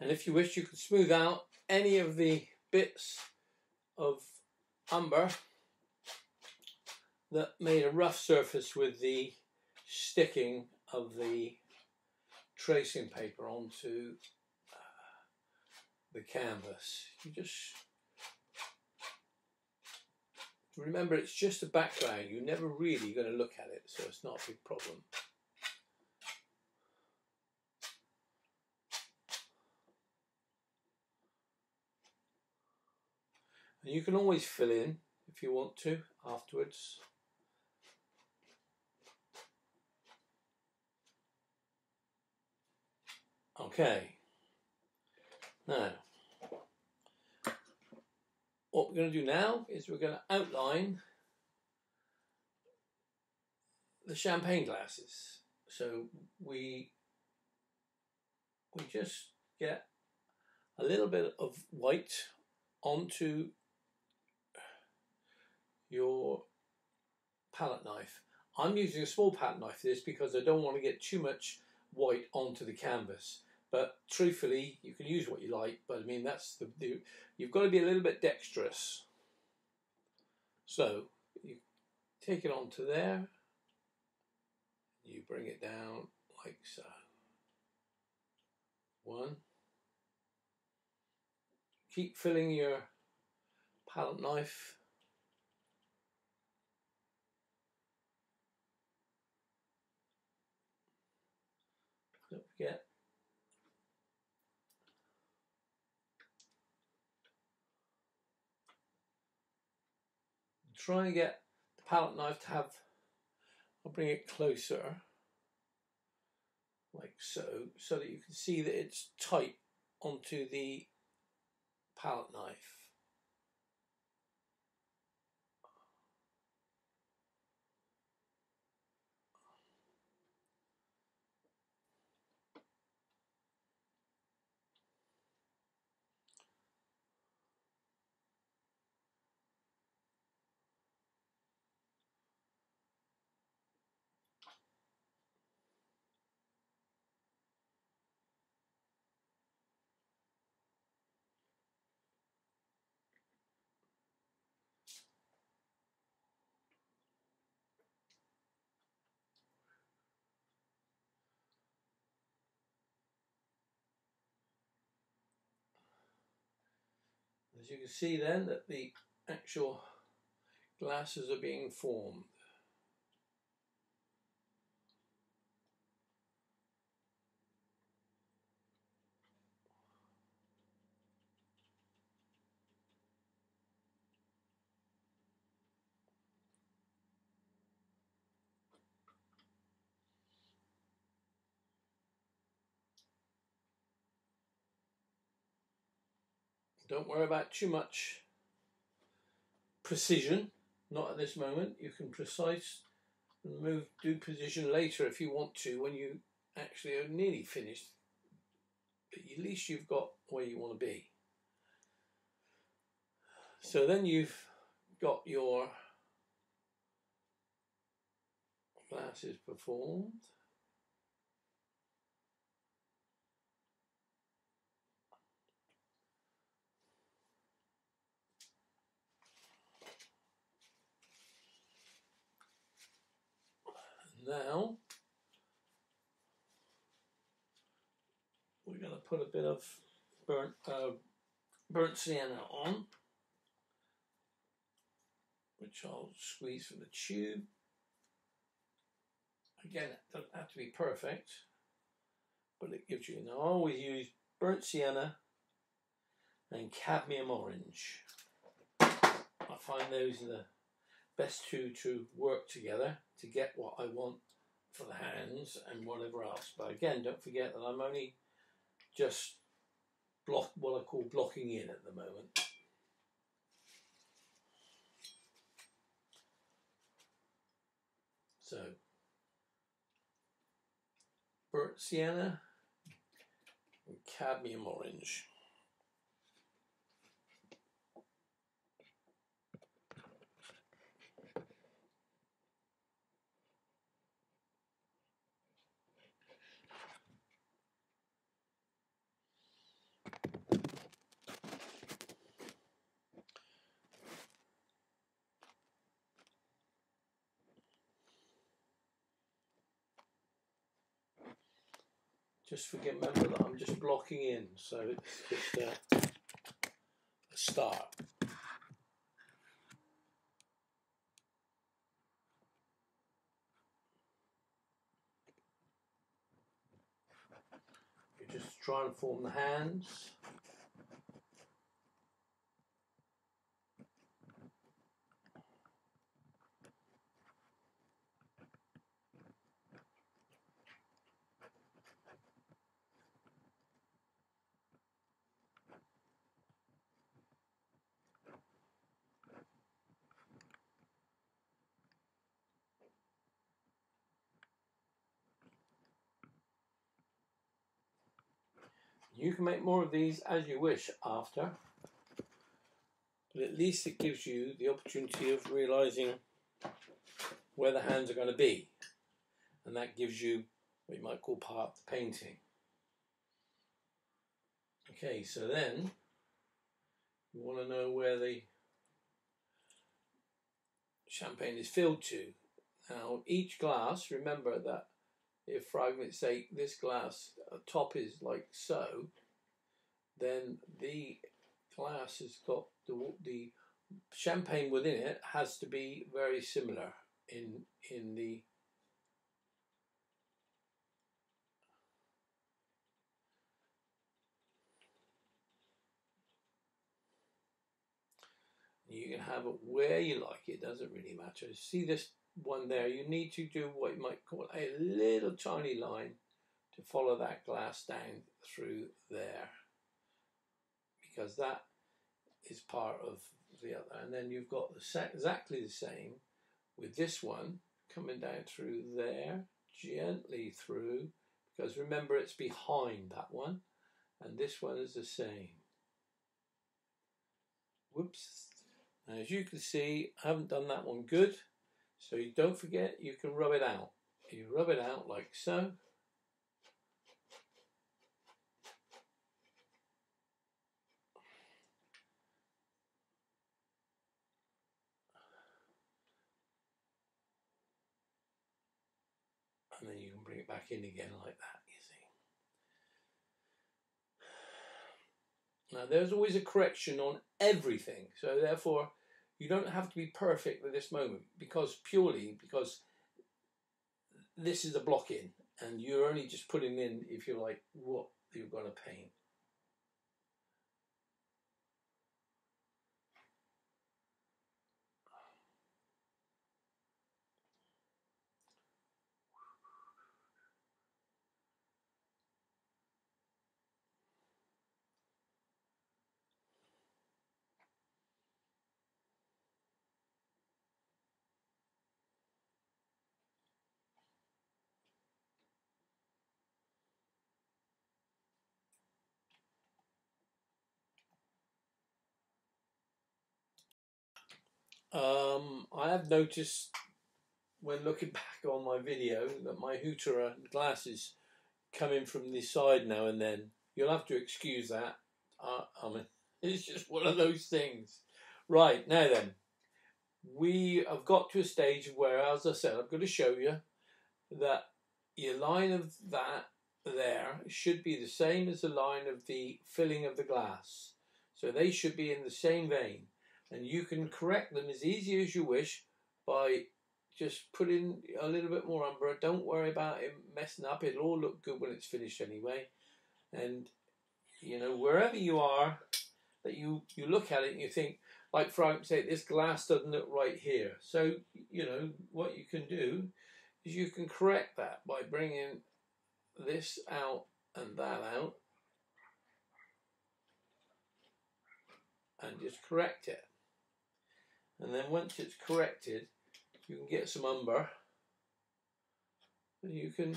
And if you wish, you could smooth out any of the bits of umber that made a rough surface with the sticking of the tracing paper onto uh, the canvas. You just remember it's just a background. You're never really going to look at it, so it's not a big problem. And you can always fill in if you want to afterwards. Okay. Now, what we're going to do now is we're going to outline the champagne glasses. So we we just get a little bit of white onto your palette knife. I'm using a small palette knife for this because I don't want to get too much white onto the canvas. But truthfully, you can use what you like. But I mean, that's the, the you've got to be a little bit dexterous. So you take it onto there. You bring it down like so. One. Keep filling your palette knife. Don't try and get the palette knife to have, I'll bring it closer, like so, so that you can see that it's tight onto the palette knife. As you can see then that the actual glasses are being formed. Don't worry about too much precision, not at this moment. You can precise and move, do position later if you want to when you actually are nearly finished. But at least you've got where you want to be. So then you've got your glasses performed. Now. We're going to put a bit of burnt uh, burnt sienna on which I'll squeeze from the tube. Again it doesn't have to be perfect but it gives you now I always use burnt sienna and cadmium orange. I find those are the best two to work together to get what I want for the hands and whatever else. But again, don't forget that I'm only just block what I call blocking in at the moment. So, burnt sienna and cadmium orange. Just forget, remember that I'm just blocking in, so it's just uh, a, a start. You're just try and form the hands. You can make more of these as you wish after, but at least it gives you the opportunity of realizing where the hands are going to be, and that gives you what you might call part the painting. Okay, so then you want to know where the champagne is filled to. Now, each glass, remember that if for argument's sake this glass uh, top is like so, then the glass has got the, the champagne within it has to be very similar in in the you can have it where you like it doesn't really matter. See this one there, you need to do what you might call a little tiny line to follow that glass down through there because that is part of the other. And then you've got the exactly the same with this one coming down through there, gently through, because remember it's behind that one, and this one is the same. Whoops. As you can see, I haven't done that one good. So you don't forget you can rub it out. You rub it out like so. And then you can bring it back in again like that, you see. Now there's always a correction on everything. So therefore you don't have to be perfect at this moment because purely because this is a block in and you're only just putting in, if you like, what you're going to paint. Um, I have noticed when looking back on my video that my Hutera glasses come in from the side now and then. You'll have to excuse that. Uh, I mean, it's just one of those things. Right, now then, we have got to a stage where, as I said, I'm going to show you that your line of that there should be the same as the line of the filling of the glass. So they should be in the same vein and you can correct them as easy as you wish by just putting a little bit more umber. Don't worry about it messing up. It'll all look good when it's finished anyway. And you know, wherever you are, that you you look at it and you think, like Frank said, this glass doesn't look right here. So you know what you can do is you can correct that by bringing this out and that out, and just correct it and then once it's corrected you can get some umber. And you can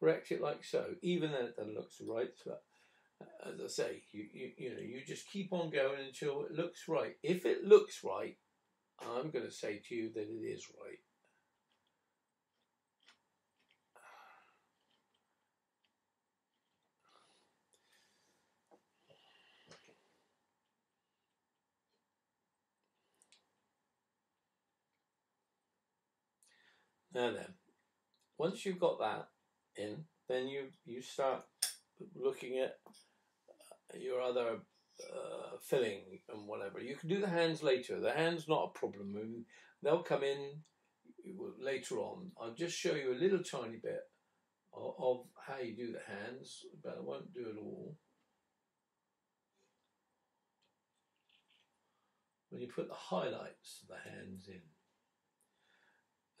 correct it like so even then it doesn't look so right but uh, as I say you, you you know you just keep on going until it looks right. If it looks right I'm going to say to you that it is right Now then, once you've got that in, then you you start looking at your other uh, filling and whatever. You can do the hands later. The hands not a problem. They'll come in later on. I'll just show you a little tiny bit of, of how you do the hands, but I won't do it all. When you put the highlights of the hands in.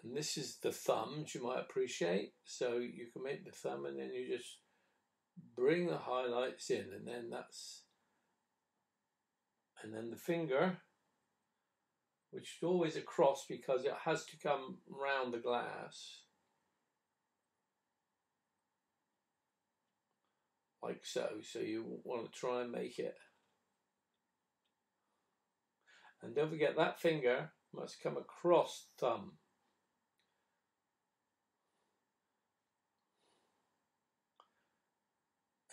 And this is the thumb, which you might appreciate. So you can make the thumb and then you just bring the highlights in and then that's and then the finger which is always a cross because it has to come round the glass. Like so so you want to try and make it. And don't forget that finger must come across thumb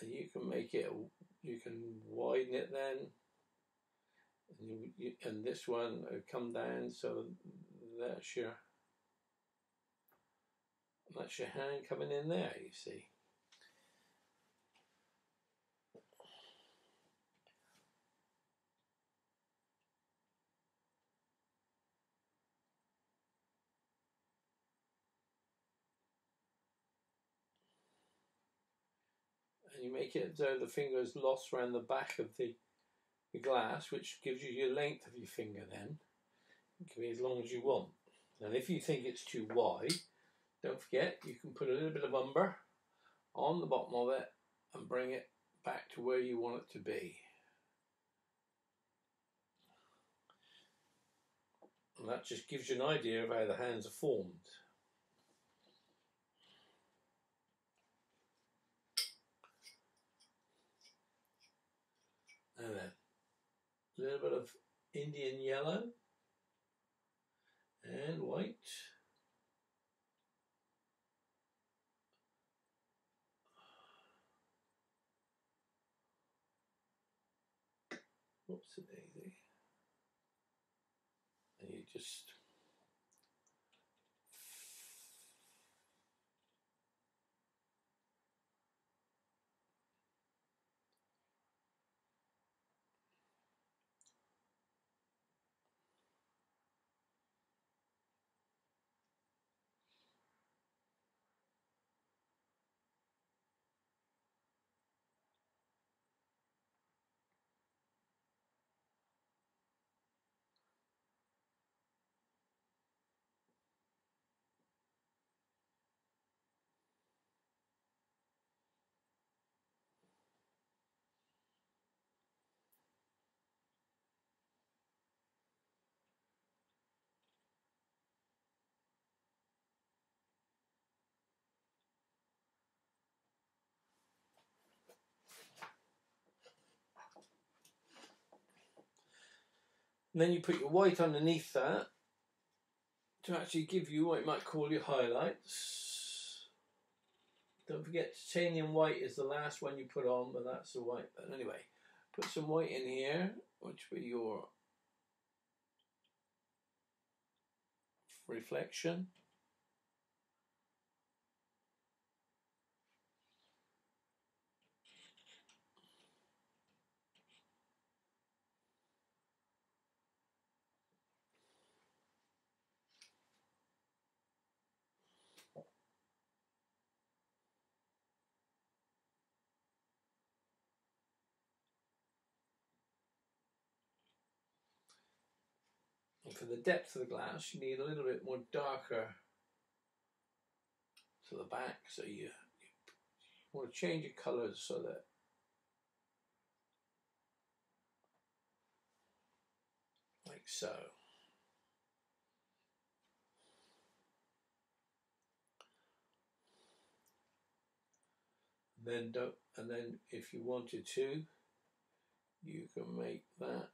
and you can make it you can widen it then. And, you, you, and this one uh, come down so that's your that's your hand coming in there you see you make it so the finger is lost around the back of the, the glass, which gives you your length of your finger then. It can be as long as you want. And if you think it's too wide, don't forget you can put a little bit of umber on the bottom of it and bring it back to where you want it to be. And that just gives you an idea of how the hands are formed. And then a little bit of Indian yellow and white. Whoops a daisy. And you just And then you put your white underneath that to actually give you what you might call your highlights. Don't forget titanium white is the last one you put on, but that's the white. But anyway, put some white in here, which will be your reflection. For the depth of the glass, you need a little bit more darker to the back. So you, you want to change your colours so that like so. then don't, and then if you wanted to, you can make that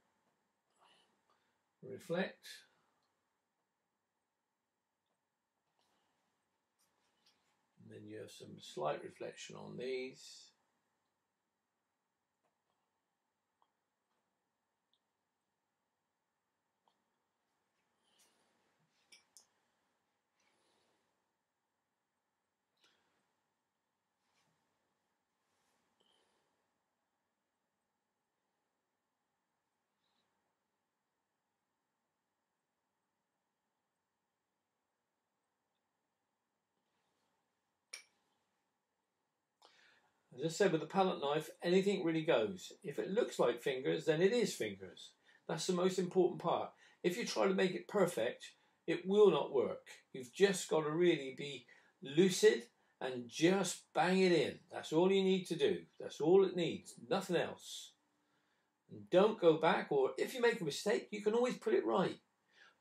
reflect. And then you have some slight reflection on these. As I said with the palette knife, anything really goes. If it looks like fingers, then it is fingers. That's the most important part. If you try to make it perfect, it will not work. You've just got to really be lucid and just bang it in. That's all you need to do. That's all it needs. Nothing else. And don't go back, or if you make a mistake, you can always put it right.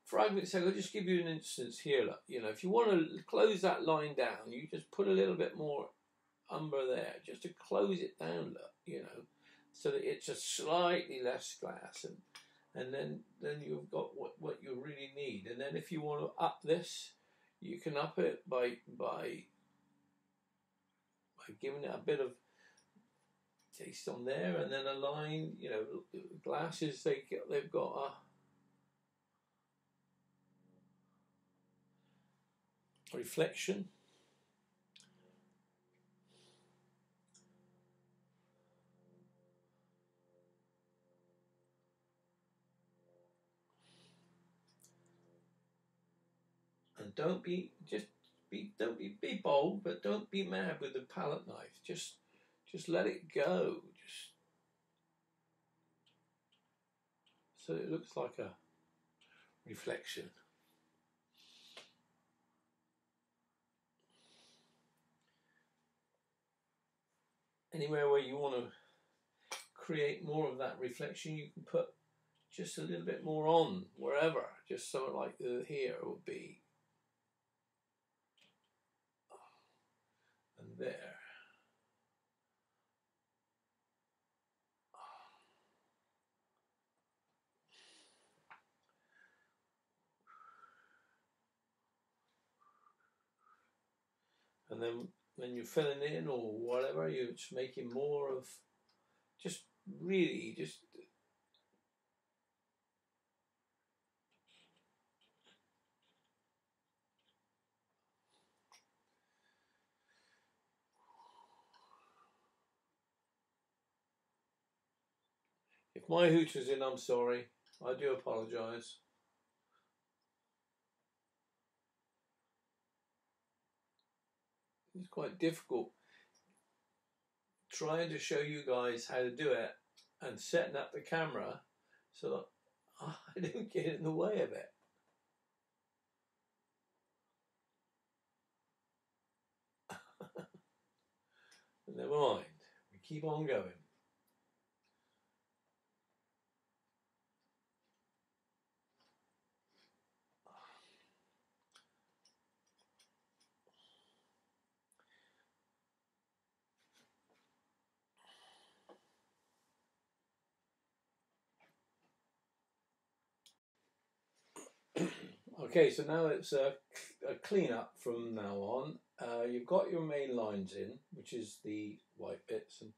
For argument's sake, I'll just give you an instance here. You know, if you want to close that line down, you just put a little bit more umber there, just to close it down. You know, so that it's a slightly less glass, and and then then you've got what what you really need. And then if you want to up this, you can up it by by by giving it a bit of taste on there, and then a line. You know, glasses they get, they've got a reflection. Don't be just be don't be be bold, but don't be mad with the palette knife. Just just let it go. Just so it looks like a reflection. anywhere where you want to create more of that reflection, you can put just a little bit more on wherever, just so like the here would be, there. And then when you're filling in or whatever, you're just making more of just really just If my hoot is in, I'm sorry. I do apologise. it's quite difficult trying to show you guys how to do it and setting up the camera so that I don't get in the way of it. Never mind, we keep on going. Okay, so now it's a, a clean up from now on. Uh, you've got your main lines in, which is the white bits, and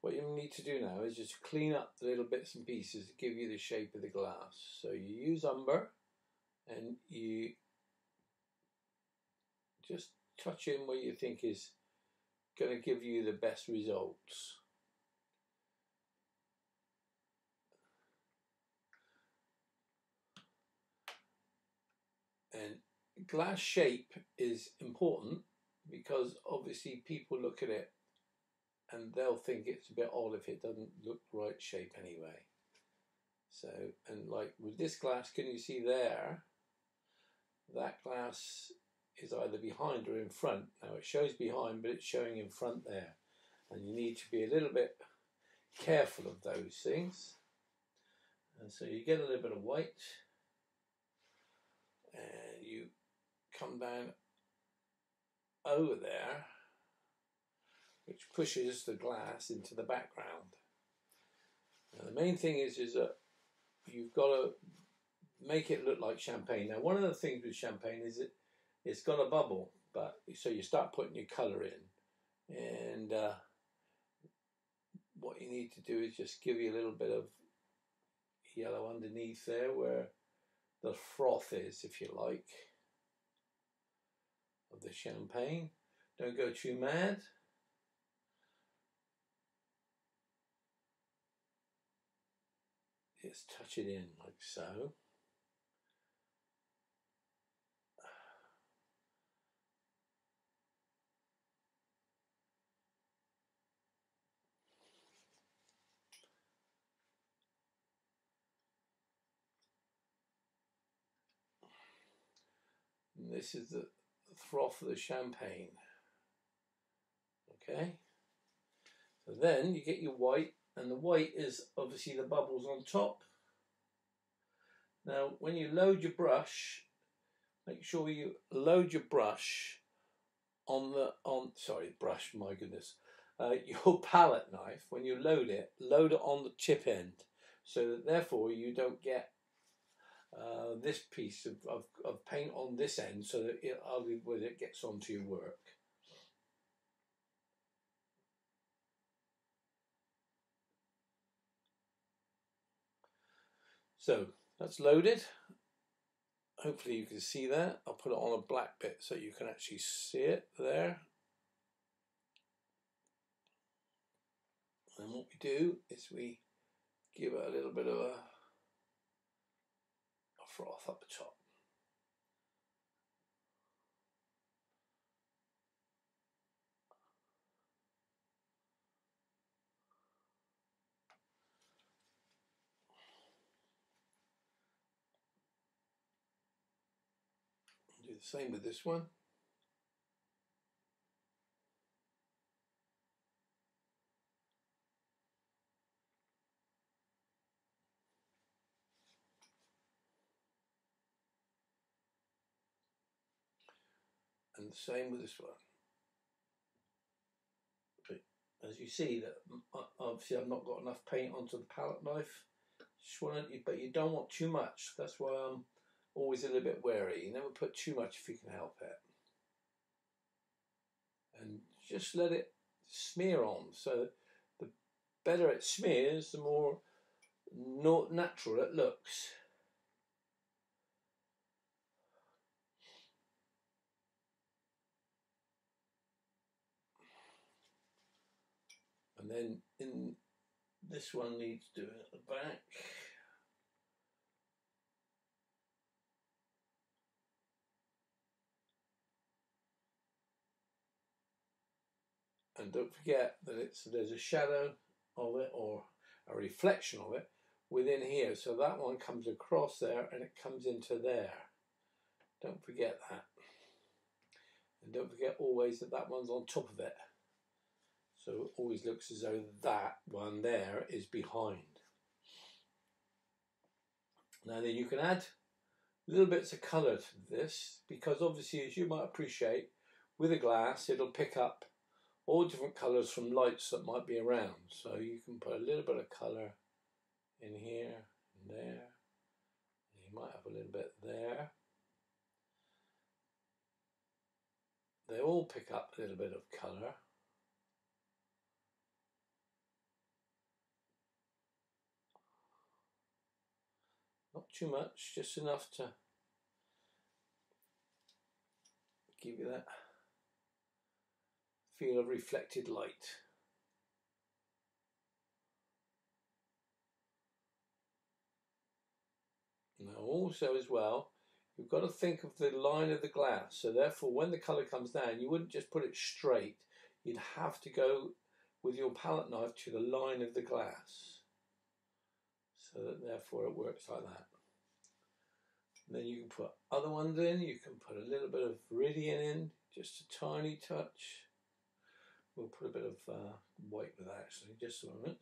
what you need to do now is just clean up the little bits and pieces to give you the shape of the glass. So you use umber, and you just touch in where you think is going to give you the best results. And glass shape is important because obviously people look at it and they'll think it's a bit odd if it doesn't look right shape anyway. So, and like with this glass, can you see there? That glass is either behind or in front. Now it shows behind, but it's showing in front there. And you need to be a little bit careful of those things. And so you get a little bit of white and you come down over there which pushes the glass into the background. Now the main thing is is that you've got to make it look like champagne. Now one of the things with champagne is it it's got a bubble, but so you start putting your colour in, and uh, what you need to do is just give you a little bit of yellow underneath there where the froth is, if you like, of the champagne. Don't go too mad. Just touch it in like so. This is the froth of the champagne. Okay. So then you get your white, and the white is obviously the bubbles on top. Now, when you load your brush, make sure you load your brush on the on sorry brush my goodness uh, your palette knife when you load it load it on the chip end so that therefore you don't get uh, this piece of, of, of paint on this end so that it, it gets onto your work so that's loaded hopefully you can see that. I'll put it on a black bit so you can actually see it there. And what we do is we give it a little bit of a froth up the top. Do the same with this one. Same with this one. As you see, that obviously I've not got enough paint onto the palette knife. Just want to, but you don't want too much. That's why I'm always a little bit wary. You never put too much if you can help it. And just let it smear on. So the better it smears, the more natural it looks. And then in this one needs doing at the back. and don't forget that it's there's a shadow of it or a reflection of it within here. So that one comes across there and it comes into there. Don't forget that. And don't forget always that that one's on top of it so it always looks as though that one there is behind now then you can add little bits of colour to this because obviously as you might appreciate with a glass it'll pick up all different colours from lights that might be around. So you can put a little bit of colour in here and there. You might have a little bit there. They all pick up a little bit of colour. Not too much, just enough to give you that feel of reflected light. Now also as well, you've got to think of the line of the glass. So therefore when the colour comes down, you wouldn't just put it straight. You'd have to go with your palette knife to the line of the glass. So that therefore it works like that. And then you can put other ones in, you can put a little bit of viridian in, just a tiny touch. We'll put a bit of uh, white with that actually, just a moment.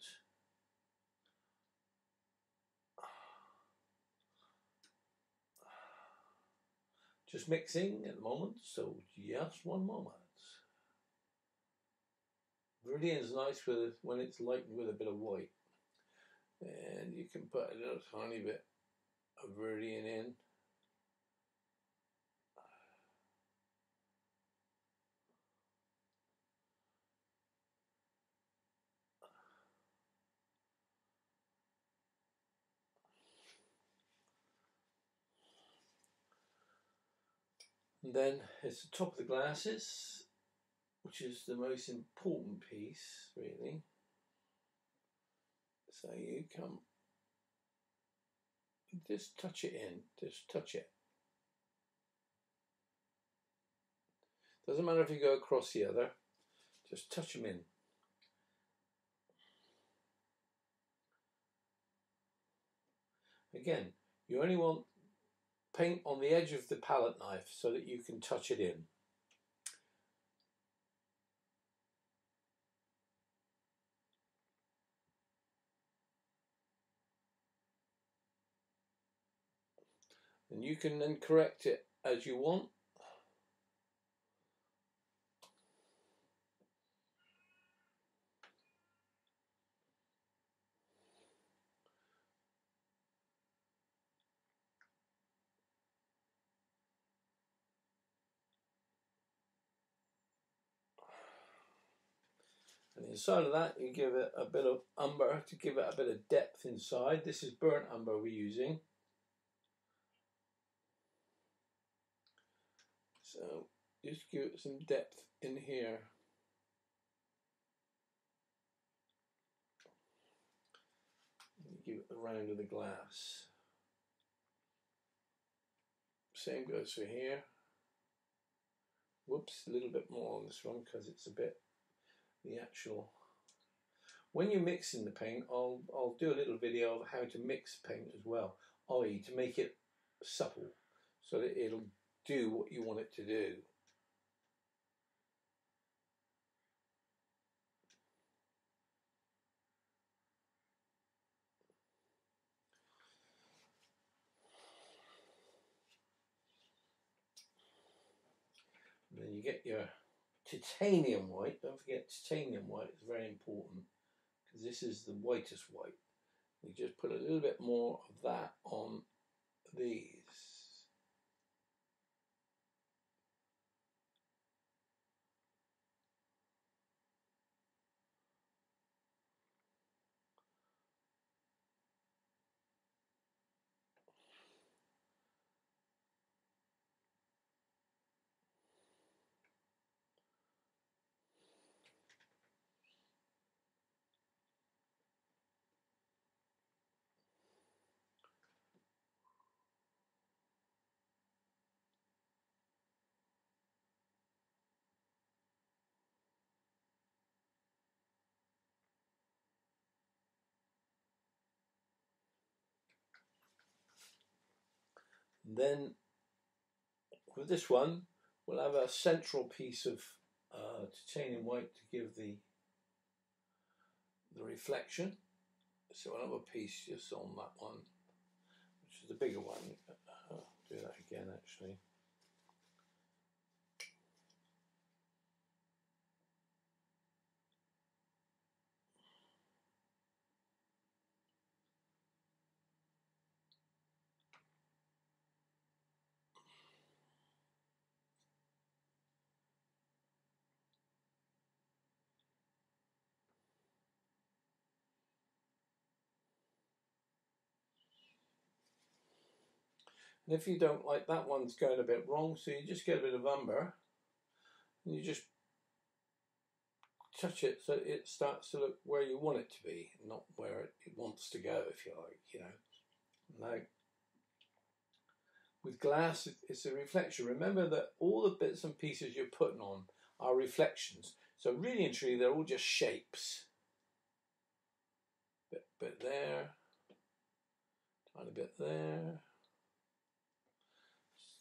Just mixing at the moment, so just one moment. Viridian is nice with when it's lightened with a bit of white. And you can put a little tiny bit of viridian in. And then it's the top of the glasses, which is the most important piece, really. So you come, just touch it in, just touch it. Doesn't matter if you go across the other, just touch them in. Again, you only want paint on the edge of the palette knife so that you can touch it in. And you can then correct it as you want. And inside of that, you give it a bit of umber to give it a bit of depth inside. This is burnt umber we're using. So just give it some depth in here. give it the round of the glass. Same goes for here. Whoops, a little bit more on this one because it's a bit the actual when you're mixing the paint I'll I'll do a little video of how to mix paint as well i.e. to make it supple so that it'll do what you want it to do and then you get your titanium white. Don't forget titanium white is very important because this is the whitest white. You just put a little bit more of that on these. Then with this one, we'll have a central piece of uh, titanium white to give the the reflection. So I'll have a piece just on that one, which is the bigger one. I'll uh, do that again actually. And if you don't like that one's going a bit wrong, so you just get a bit of umber and you just touch it so it starts to look where you want it to be, not where it wants to go, if you like, you know. Now, with glass, it's a reflection. Remember that all the bits and pieces you're putting on are reflections. So really and truly, they're all just shapes. Bit, bit there, tiny bit there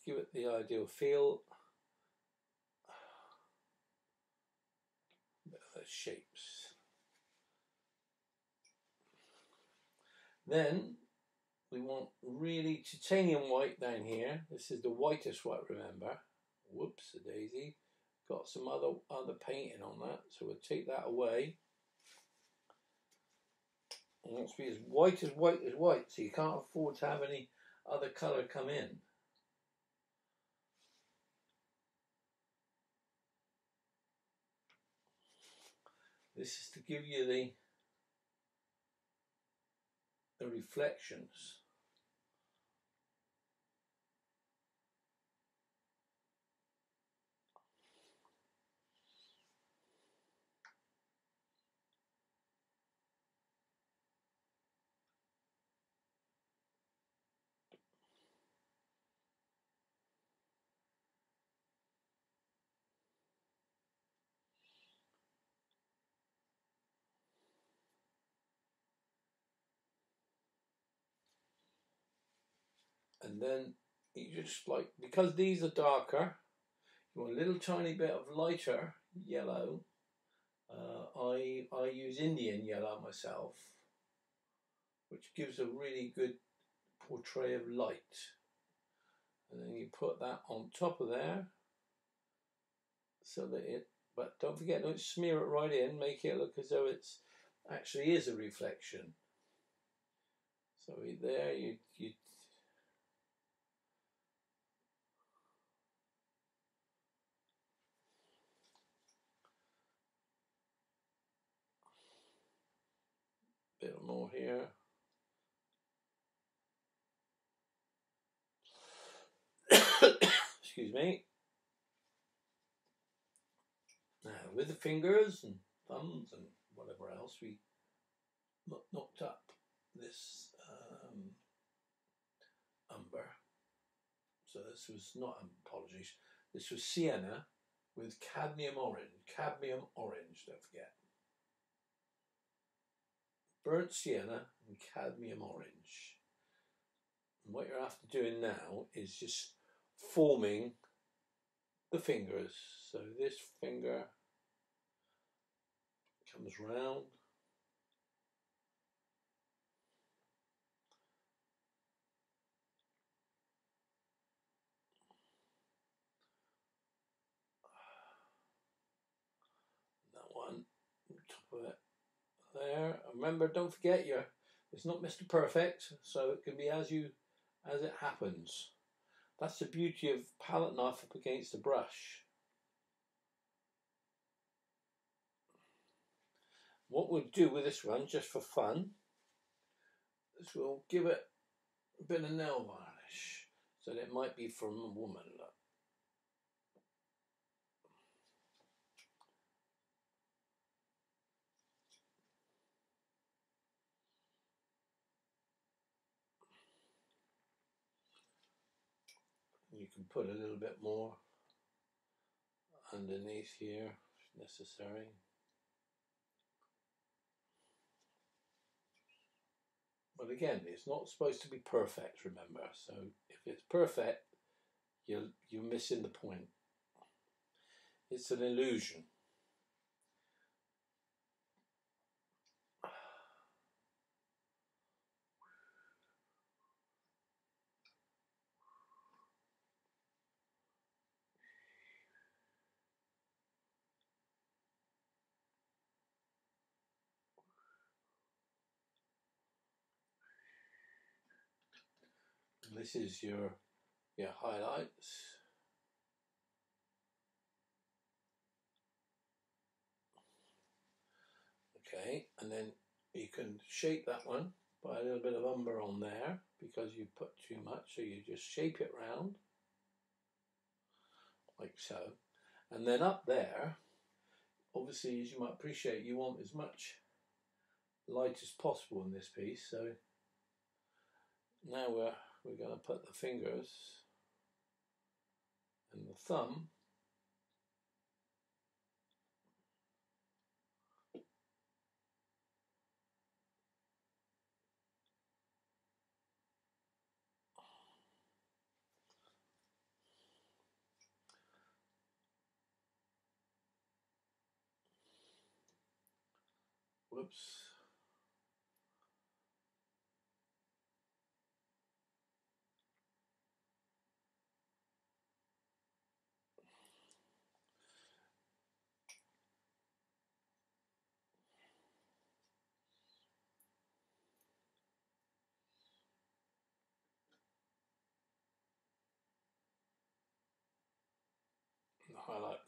give it the ideal feel. Bit The shapes. Then we want really titanium white down here. This is the whitest white, remember. Whoops, a daisy. Got some other other painting on that, so we'll take that away. It wants to be as white as white as white, so you can't afford to have any other colour come in. This is to give you the the reflections. And then you just like because these are darker, you want a little tiny bit of lighter yellow. Uh, I I use Indian yellow myself, which gives a really good portray of light. And then you put that on top of there, so that it. But don't forget, don't smear it right in. Make it look as though it's actually is a reflection. So there you you bit more here. Excuse me. Now, with the fingers and thumbs and whatever else, we knocked up this um, umber. So this was not, apologies, this was sienna with cadmium orange. Cadmium orange, don't forget burnt sienna and cadmium orange. And what you're after doing now is just forming the fingers. So this finger comes round. That one, top of it there. Remember, don't forget your it's not Mr. Perfect, so it can be as you as it happens. That's the beauty of palette knife up against the brush. What we'll do with this one, just for fun, is we'll give it a bit of nail varnish. So that it might be from a woman. Look. You can put a little bit more underneath here if necessary. But again, it's not supposed to be perfect, remember. So if it's perfect, you're, you're missing the point. It's an illusion. This is your your highlights. Okay, and then you can shape that one by a little bit of umber on there because you put too much, so you just shape it round like so. And then up there, obviously, as you might appreciate, you want as much light as possible in this piece. So now we're we're going to put the fingers and the thumb whoops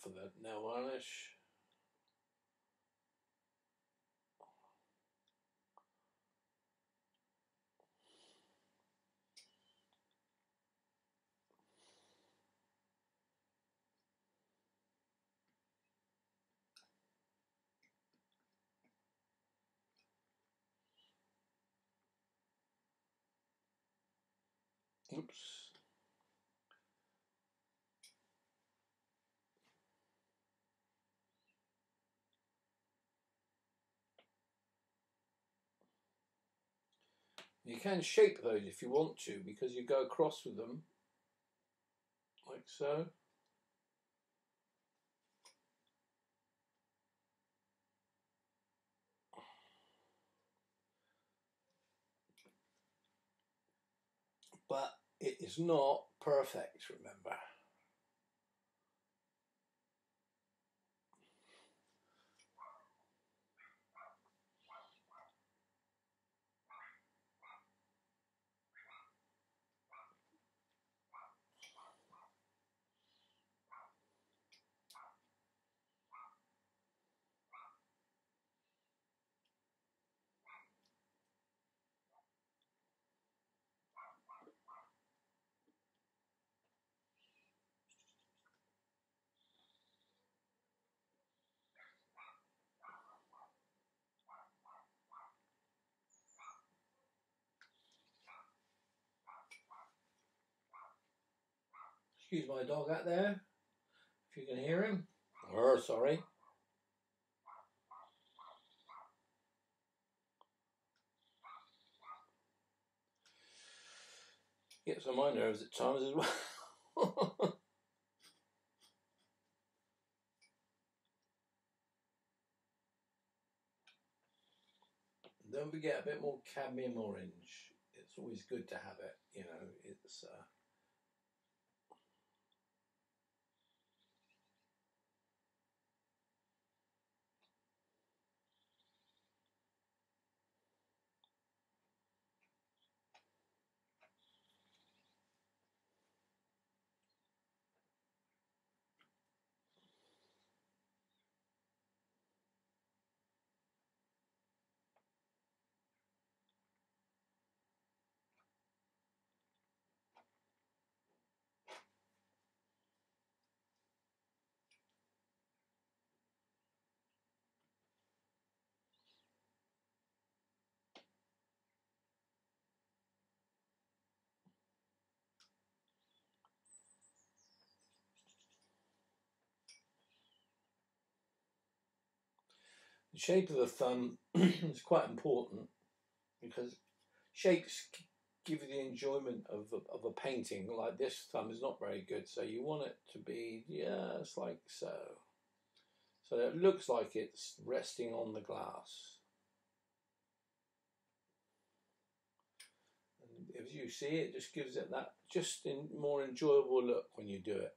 for the nail varnish. You can shape those if you want to because you go across with them like so. But it is not perfect, remember. Excuse my dog out there, if you can hear him. Or sorry. Gets on my nerves at times as well. Don't forget a bit more cadmium orange. It's always good to have it. You know, it's. Uh, The shape of the thumb is quite important because shapes give you the enjoyment of a, of a painting. Like this thumb is not very good, so you want it to be just like so. So it looks like it's resting on the glass. And as you see, it just gives it that just in more enjoyable look when you do it.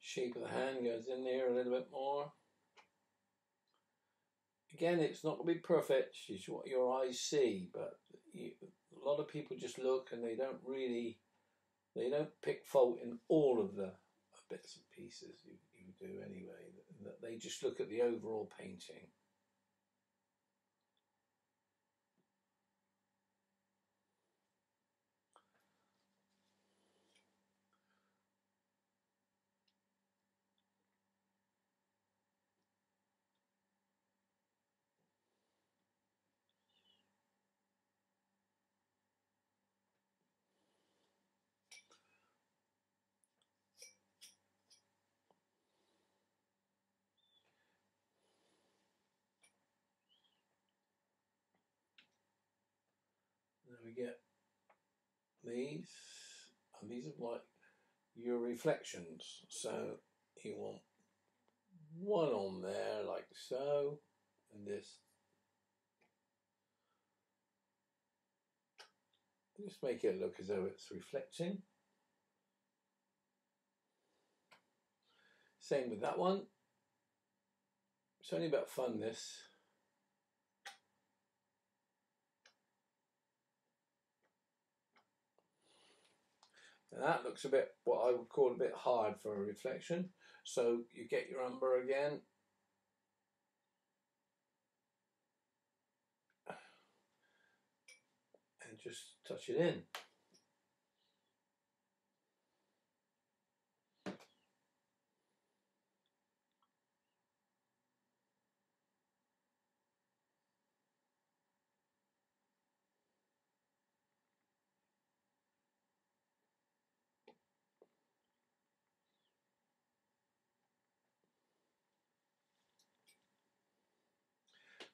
Shape of the hand goes in there a little bit more. Again, it's not going to be perfect, it's what your eyes see, but you, a lot of people just look and they don't really, they don't pick fault in all of the bits and pieces you, you do anyway. That They just look at the overall painting. We get these, and these are like your reflections. So you want one on there like so, and this. Just make it look as though it's reflecting. Same with that one. It's only about fun this. And that looks a bit, what I would call a bit hard for a reflection. So you get your umber again. And just touch it in.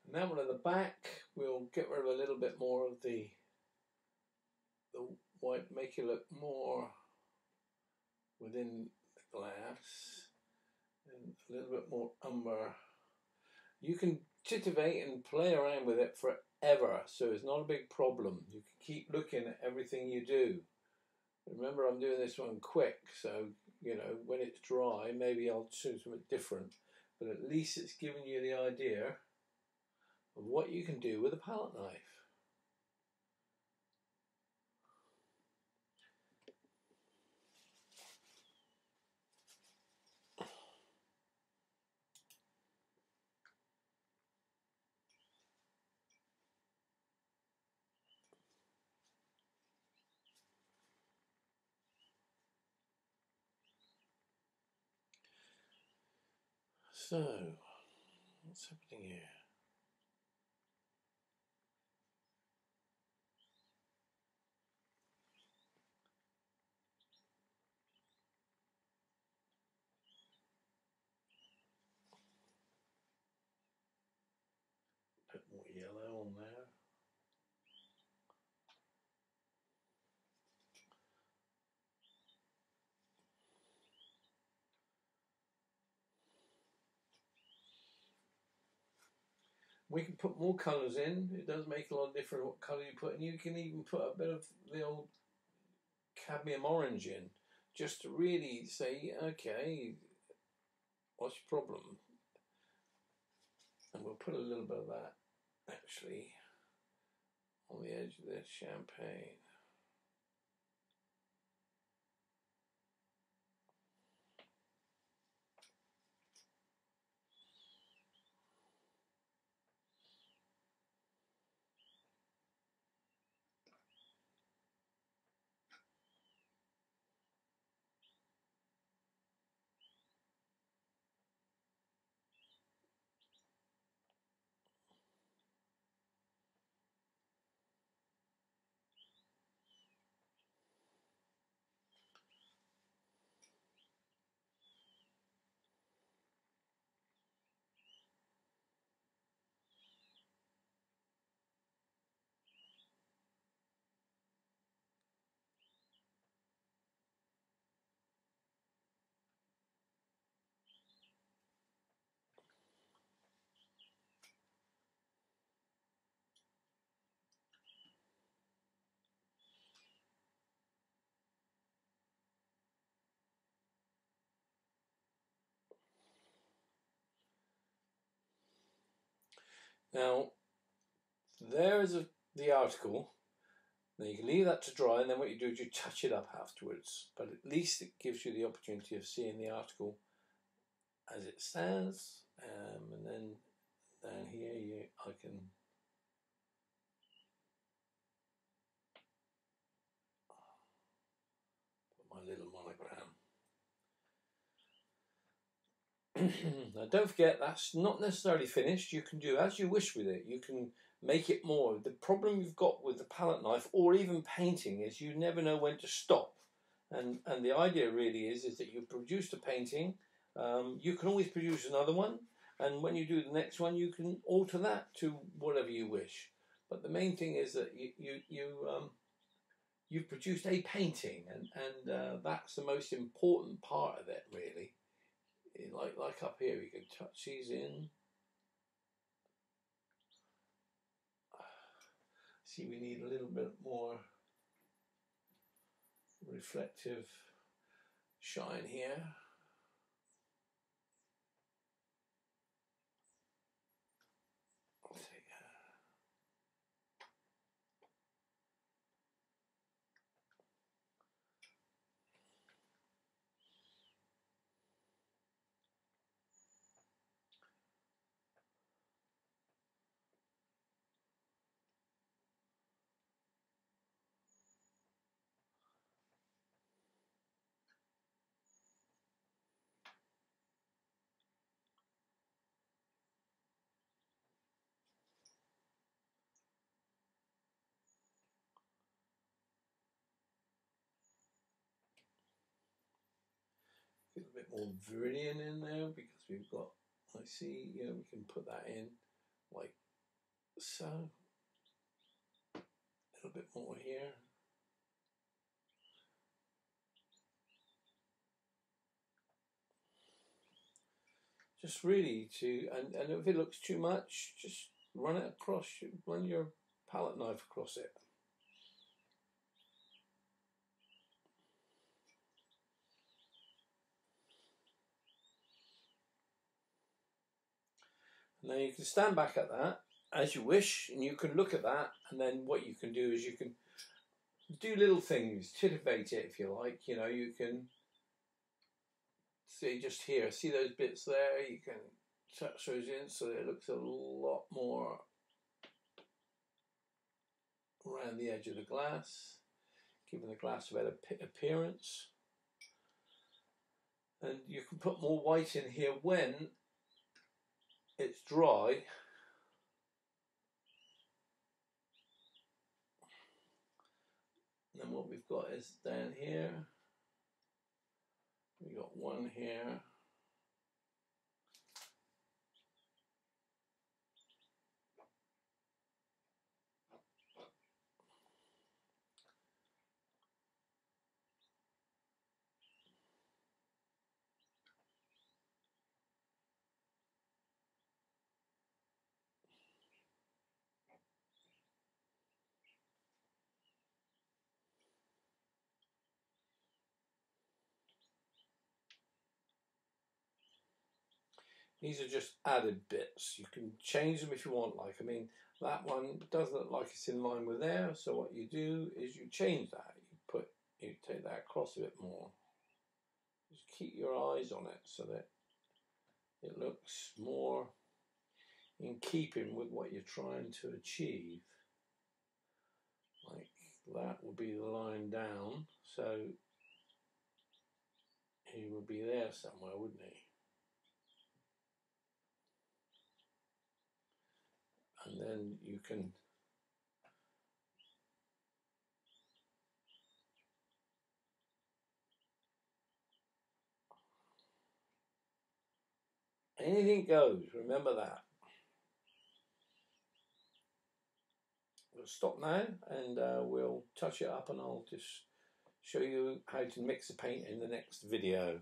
And then one at the back, we'll get rid of a little bit more of the the white, make it look more within the glass, and a little bit more umber. You can titivate and play around with it forever, so it's not a big problem. You can keep looking at everything you do. Remember, I'm doing this one quick, so you know when it's dry, maybe I'll do something different. But at least it's giving you the idea of what you can do with a palette knife. So, what's happening here? Bit more yellow on there. We can put more colours in. It does make a lot of difference what colour you put in. You can even put a bit of the old cadmium orange in, just to really say, okay, what's your problem? And we'll put a little bit of that actually on the edge of this champagne. Now, there is a, the article. Now you can leave that to dry, and then what you do is you touch it up afterwards. But at least it gives you the opportunity of seeing the article as it stands. Um, and then down here, you, I can put my little monogram. Now don't forget that's not necessarily finished. You can do as you wish with it. You can make it more. The problem you've got with the palette knife or even painting is you never know when to stop. And and the idea really is is that you produced a painting, um, you can always produce another one, and when you do the next one, you can alter that to whatever you wish. But the main thing is that you you you um, you've produced a painting, and and uh, that's the most important part of it, really like like up here, you can touch these in. See, we need a little bit more reflective shine here. More viridian in there because we've got, I see, you know, we can put that in like so. A little bit more here. Just really to, and, and if it looks too much, just run it across, run your palette knife across it. Now you can stand back at that as you wish, and you can look at that, and then what you can do is you can do little things, titivate it if you like. You know, you can see just here, see those bits there. You can touch those in so it looks a lot more around the edge of the glass, giving the glass a better appearance. And you can put more white in here when it's dry. And then what we've got is down here. We got one here These are just added bits. You can change them if you want. Like, I mean, that one doesn't look like it's in line with there. So what you do is you change that. You put, you take that across a bit more. Just keep your eyes on it so that it looks more in keeping with what you're trying to achieve. Like that would be the line down. So he would be there somewhere, wouldn't he? And then you can anything goes remember that. We'll stop now and uh, we'll touch it up and I'll just show you how to mix the paint in the next video